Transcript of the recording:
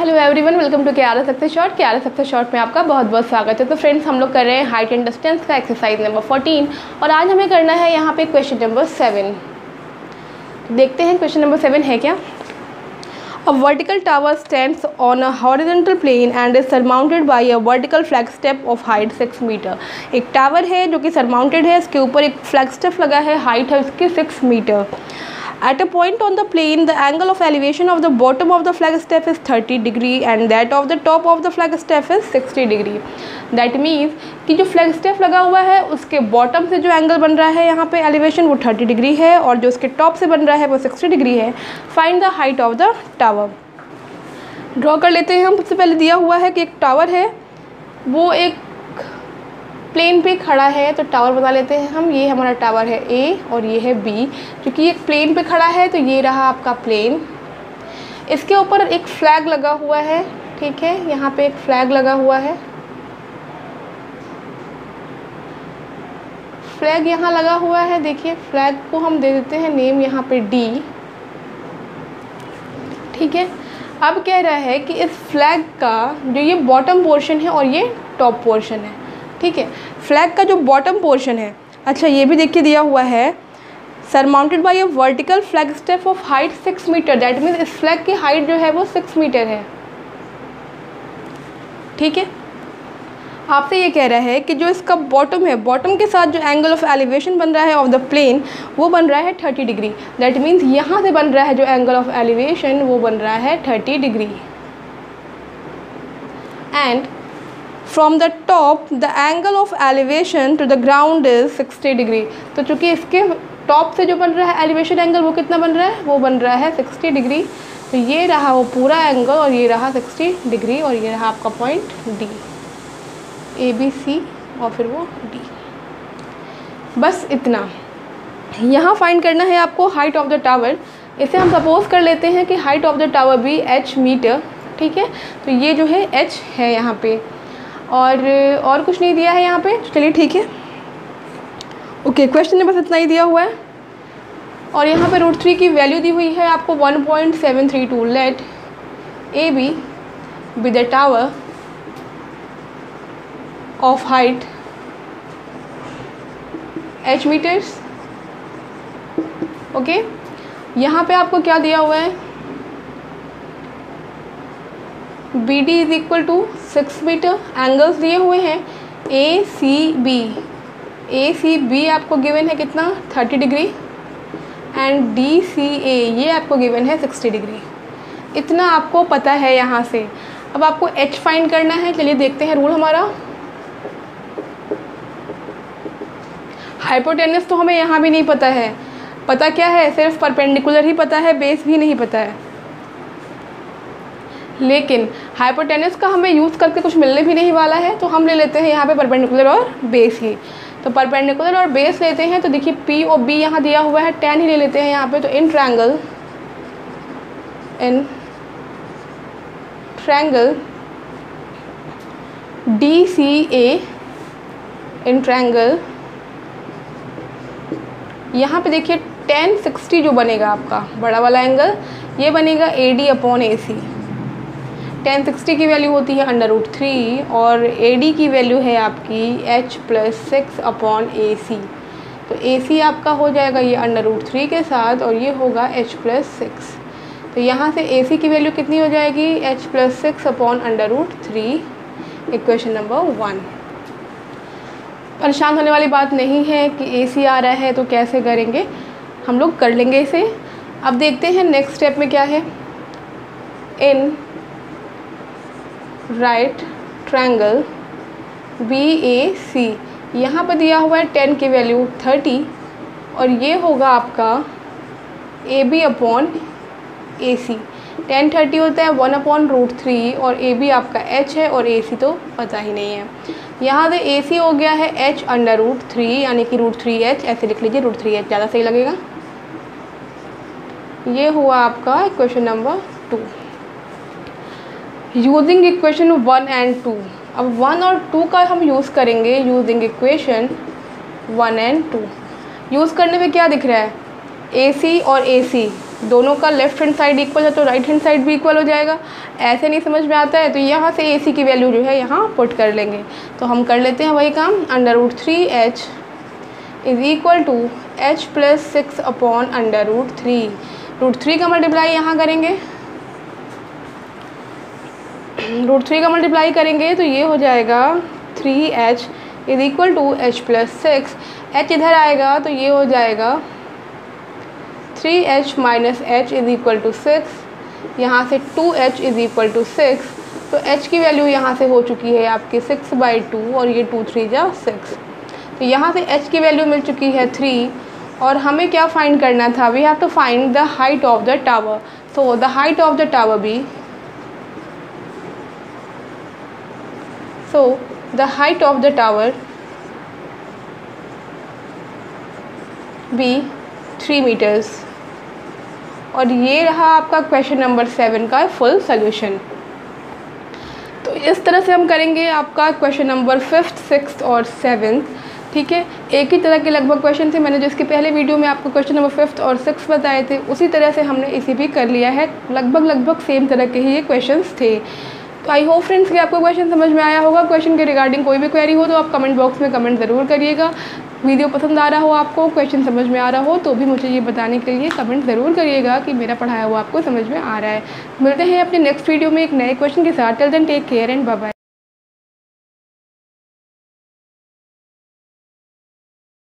Hello everyone welcome to K R success short K R success short में आपका बहुत बहुत स्वागत है। तो फ्रेंड्स हम लोग कर रहे हैं हाइट एंड डिस्टेंस का एक्सरसाइज नंबर 14 और आज हमें करना है यहाँ पे क्वेश्चन नंबर सेवन देखते हैं क्वेश्चन नंबर सेवन है क्या? A vertical tower stands on a horizontal plane and is surmounted by a vertical flag step of height six metre एक टावर है जो कि सरमाउंटेड है, इसके ऊपर एक फ्लैग स्टेप लगा है हाइट है उसकी six metre At a point on the plane, the angle of elevation of the bottom of the flag step is 30 degree and that of the top of the flag step is 60 degree. That means कि जो step लगा हुआ है उसके bottom से जो angle बन रहा है यहाँ पे एलिवेशन वो 30 डिग्री है और जो उसके टॉप से बन रहा है वो 60 डिग्री है find the height of the tower draw कर लेते हैं हम सबसे पहले दिया हुआ है कि एक टावर है वो एक प्लेन पे खड़ा है तो टावर बता लेते हैं हम। ये हमारा टावर है ए और ये है बी क्योंकि ये प्लेन पे खड़ा है तो ये रहा आपका प्लेन। इसके ऊपर एक फ्लैग लगा हुआ है, ठीक है? यहाँ पे एक फ्लैग लगा हुआ है। फ्लैग यहाँ लगा हुआ है, देखिए, फ्लैग को हम दे देते हैं नेम यहाँ पे डी ठीक है? अब कह रहा है कि इस फ्लैग का जो ये बॉटम पोर्शन है और ये टॉप पोर्शन है। ठीक है? फ्लैग का जो बॉटम पोर्शन है अच्छा ये भी देखिए दिया हुआ है। Surmounted by a vertical flag step of height six metre that means इस फ्लैग की हाइट जो है वो सिक्स मीटर है। ठीक है? आपसे ये कह रहा है कि जो इसका बॉटम है बॉटम के साथ जो एंगल ऑफ़ एलिवेशन बन रहा है ऑफ़ द प्लेन वो बन रहा है थर्टी डिग्री दैट मीन्स यहाँ से बन रहा है जो एंगल ऑफ़ एलिवेशन वो बन रहा है thirty degree and from the top the angle of elevation to the ground is sixty degree तो चूँकि इसके टॉप से जो बन रहा है एलिवेशन एंगल वो कितना बन रहा है? वो बन रहा है सिक्सटी डिग्री तो ये रहा वो पूरा एंगल और ये रहा सिक्सटी डिग्री और ये रहा आपका point D A B C और फिर वो डी बस इतना। यहाँ फाइंड करना है आपको हाइट ऑफ़ द टावर इसे हम सपोज़ कर लेते हैं कि हाइट ऑफ़ द टावर भी एच मीटर ठीक है? तो ये जो है एच है यहाँ पे। और और कुछ नहीं दिया है यहाँ पे। चलिए ठीक है। ओके क्वेश्चन में बस इतना ही दिया हुआ है। और यहाँ पे रूट थ्री की वैल्यू दी हुई है आपको one point seven three two let A B with the tower of height H metres okay यहाँ पे आपको क्या दिया हुआ है? B D is equal to six metre angles दिए हुए हैं. A C B A C B आपको गिवन है कितना? Thirty degree and D C A ये आपको गिवन है सिक्सटी डिग्री इतना आपको पता है यहाँ से. अब आपको एच फाइंड करना है. चलिए देखते हैं रूल हमारा. हाइपोटेनस तो हमें यहाँ भी नहीं पता है. पता क्या है? सिर्फ़ परपेंडिकुलर ही पता है. बेस भी नहीं पता है. लेकिन हाइपोटेनस का हमें यूज़ करके कुछ मिलने भी नहीं वाला है तो हम ले लेते हैं यहाँ पे परपेंडिकुलर और बेस ही। तो परपेंडिकुलर और बेस लेते हैं तो देखिए पी और बी यहाँ दिया हुआ है टेन ही ले लेते हैं यहाँ पे तो in triangle in triangle D C A in triangle यहाँ पे देखिए टेन सिक्सटी जो बनेगा आपका, बड़ा वाला एंगल ये बनेगा A D upon A C tan sixty की वैल्यू होती है अंडर रूट थ्री और ए डी की वैल्यू है आपकी H plus six upon A C तो ए सी आपका हो जाएगा ये अंडर रूट थ्री के साथ और ये होगा एच प्लस सिक्स तो यहाँ से ए सी की वैल्यू कितनी हो जाएगी? H plus six upon under root three equation number one परेशान होने वाली बात नहीं है कि ए सी आ रहा है तो कैसे करेंगे? हम लोग कर लेंगे इसे। अब देखते हैं नेक्स्ट स्टेप में क्या है। In right triangle B A C यहाँ पर दिया हुआ है टेन की वैल्यू, थर्टी। और ये होगा आपका A B upon A C tan thirty होता है, वन अपॉन रूट थ्री, और ए बी आपका एच है, और ए सी तो पता ही नहीं है। यहाँ से ए सी हो गया है एच अंडर रूट थ्री यानी कि रूट थ्री एच ऐसे लिख लीजिए रूट थ्री एच ज़्यादा सही लगेगा। ये हुआ आपका question number two using equation one and two अब वन और टू का हम यूज़ करेंगे using equation one and two use करने में क्या दिख रहा है? ए सी और ए सी दोनों का लेफ़्ट हैंड साइड इक्वल है तो राइट हैंड साइड भी इक्वल हो जाएगा। ऐसे नहीं समझ में आता है तो यहाँ से ए सी की वैल्यू जो है यहाँ पुट कर लेंगे। तो हम कर लेते हैं वही काम under root three H is equal to H plus six upon under root three root three का मल्टीप्लाई यहाँ करेंगे। रूट थ्री का मल्टीप्लाई करेंगे तो ये हो जाएगा three H is equal to H plus six H इधर आएगा तो ये हो जाएगा three H minus H is equal to six यहाँ से two H is equal to six तो एच की वैल्यू यहाँ से हो चुकी है आपकी सिक्स बाई टू और ये टू थ्री जा सिक्स तो यहाँ से एच की वैल्यू मिल चुकी है थ्री और हमें क्या फाइंड करना था? We have to find the height of the tower so the height of the tower b so, the height of the tower be three metres और ये रहा आपका क्वेश्चन नंबर सेवन का फुल सोल्यूशन तो इस तरह से हम करेंगे आपका क्वेश्चन नंबर फिफ्थ सिक्स और सेवन्थ ठीक है? एक ही तरह के लगभग क्वेश्चन थे, मैंने जिसके पहले वीडियो में आपको क्वेश्चन नंबर फिफ्थ और सिक्स बताए थे, उसी तरह से हमने इसी भी कर लिया है। लगभग लगभग सेम तरह के ही ये क्वेश्चंस थे। तो आई होप फ्रेंड्स कि आपको क्वेश्चन समझ में आया होगा। क्वेश्चन के रिगार्डिंग कोई भी क्वेरी हो तो आप कमेंट बॉक्स में कमेंट ज़रूर करिएगा। वीडियो पसंद आ रहा हो आपको क्वेश्चन समझ में आ रहा हो तो भी मुझे ये बताने के लिए कमेंट ज़रूर करिएगा कि मेरा पढ़ाया हुआ आपको समझ में आ रहा है। मिलते हैं अपने नेक्स्ट वीडियो में एक नए क्वेश्चन के साथ। Till then take care and bye